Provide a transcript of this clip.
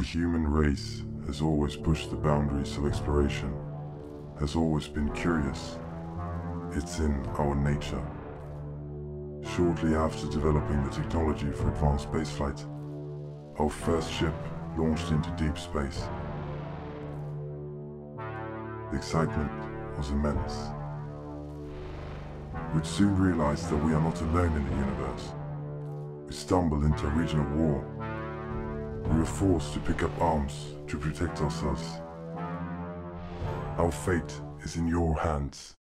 The human race has always pushed the boundaries of exploration, has always been curious. It's in our nature. Shortly after developing the technology for advanced spaceflight, our first ship launched into deep space. The excitement was immense. We'd soon realize that we are not alone in the universe. We stumbled into a regional war. We were forced to pick up arms to protect ourselves. Our fate is in your hands.